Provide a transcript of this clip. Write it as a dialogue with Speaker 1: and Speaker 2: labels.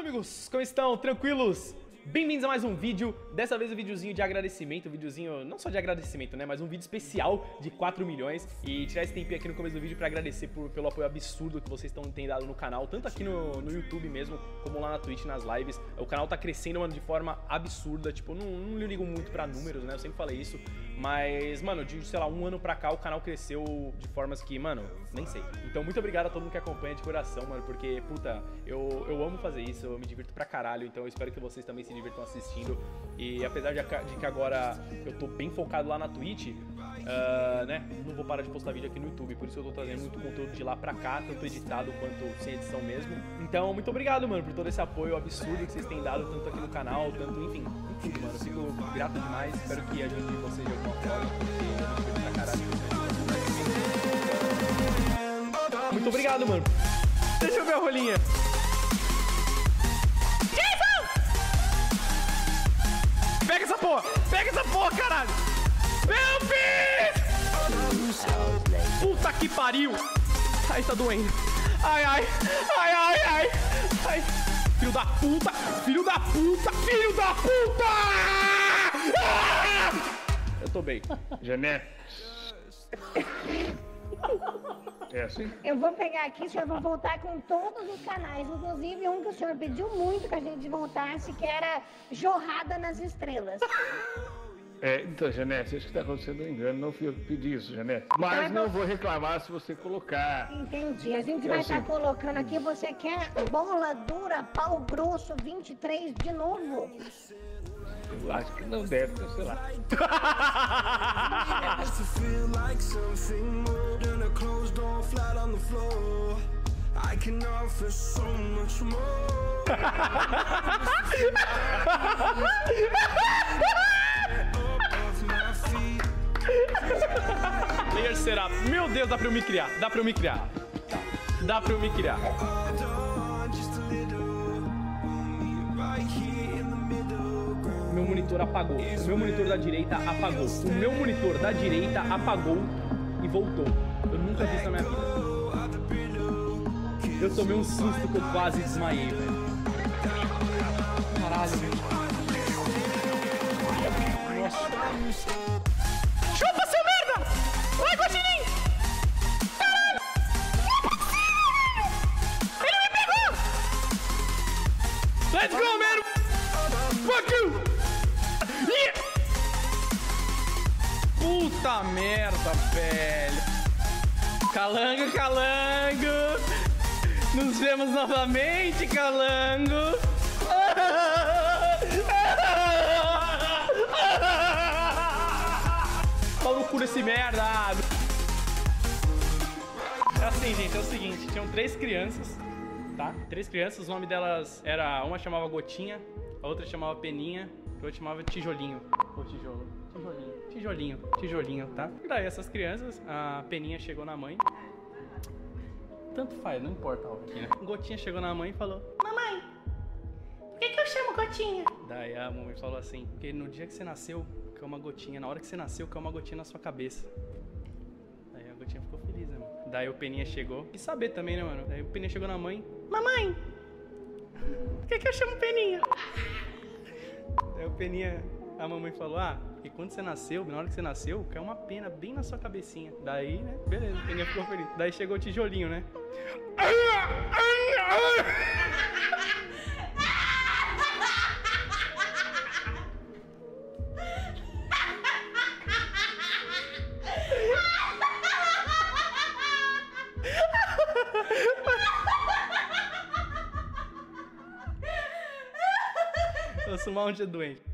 Speaker 1: Amigos, como estão? Tranquilos? Bem-vindos a mais um vídeo, dessa vez um videozinho de agradecimento, um videozinho não só de agradecimento, né, mas um vídeo especial de 4 milhões. E tirar esse tempinho aqui no começo do vídeo pra agradecer por, pelo apoio absurdo que vocês estão tendo dado no canal, tanto aqui no, no YouTube mesmo, como lá na Twitch, nas lives. O canal tá crescendo, mano, de forma absurda, tipo, não, não ligo muito pra números, né, eu sempre falei isso, mas, mano, de, sei lá, um ano pra cá o canal cresceu de formas que, mano, nem sei. Então, muito obrigado a todo mundo que acompanha de coração, mano, porque, puta, eu, eu amo fazer isso, eu me divirto pra caralho, então eu espero que vocês também se divirtam assistindo. E apesar de, que agora eu tô bem focado lá na Twitch, uh, né, não vou parar de postar vídeo aqui no YouTube, por isso eu tô trazendo muito conteúdo de lá pra cá, tanto editado quanto sem edição mesmo. Então, muito obrigado, mano, por todo esse apoio absurdo que vocês têm dado, tanto aqui no canal, tanto, enfim, tudo, mano. Fico grato demais, espero que ajude vocês de alguma forma. Muito obrigado, mano. Deixa eu ver a rolinha. Pega essa porra! Pega essa porra, caralho! Meu Deus! Puta que pariu! Ai, tá doendo. Ai, ai, ai, ai, ai, ai. Filho da puta! Filho da puta! Filho da puta! Ah! Eu tô bem.
Speaker 2: Janete. É assim?
Speaker 3: Eu vou pegar aqui, senhor vai voltar com todos os canais, inclusive um que o senhor pediu muito que a gente voltasse, que era Jorrada nas Estrelas.
Speaker 2: É, então, Janete, acho que está acontecendo um engano. Não fui eu que pedi isso, Janete. Mas
Speaker 3: Então é
Speaker 2: não vou reclamar se você colocar.
Speaker 3: Entendi. A gente
Speaker 2: É
Speaker 3: vai
Speaker 2: assim.
Speaker 3: estar colocando aqui, você quer bola dura, pau grosso 23 de novo?
Speaker 2: Eu acho que não deve,
Speaker 4: floor. I can offer so much more.
Speaker 1: Deus, dá pra eu me criar. Dá pra eu me criar. Dá pra eu me criar. Meu monitor apagou. Meu monitor da direita apagou. O meu monitor da direita apagou e voltou. Eu nunca vi isso na minha vida. Eu tomei um susto que eu quase desmaiei, velho. Caralho. Nossa. Let's go, man! Fuck you! Yeah! Puta merda, velho! Calango, calango! Nos vemos novamente, calango! Pau no cu desse merda! É assim, gente, é o seguinte, tinham três crianças, tá? Três crianças, o nome delas era. Uma chamava Gotinha, a outra chamava Peninha, e a outra chamava Tijolinho. Ou tijolo. Tijolinho. Tijolinho, tijolinho, tá? E daí essas crianças, a Peninha chegou na mãe. Tanto faz, não importa a hora aqui, né? Gotinha chegou na mãe e falou:
Speaker 3: Mamãe, por que, que eu chamo Gotinha?
Speaker 1: Daí a mamãe falou assim, porque no dia que você nasceu, caiu uma gotinha, na hora que você nasceu, caiu uma gotinha na sua cabeça. Daí a gotinha ficou feliz, né, mano? Daí o Peninha chegou, e saber também, né, mano? Daí o Peninha chegou na mãe,
Speaker 3: Mamãe,
Speaker 1: por que, que eu chamo Peninha? Daí o Peninha, a mamãe falou, ah, porque quando você nasceu, na hora que você nasceu, caiu uma pena bem na sua cabecinha. Daí, né, beleza, o Peninha ficou feliz. Daí chegou o tijolinho, né? Eu sou mal um dia doente.